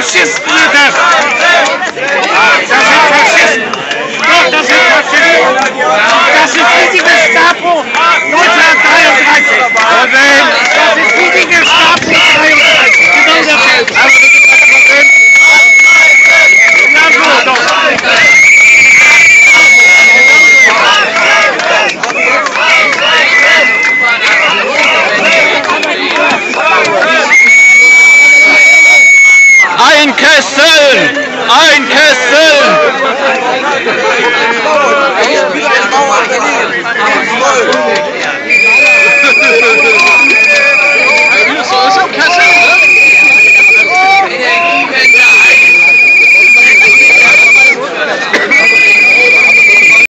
Faschisten Orchestra!